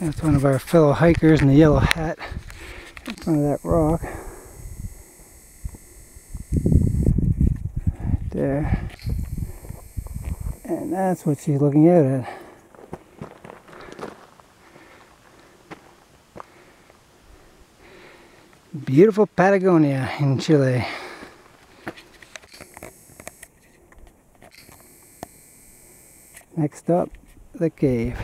That's one of our fellow hikers in the yellow hat in front of that rock. Right there. And that's what she's looking out at. Beautiful Patagonia in Chile. Next up, the cave.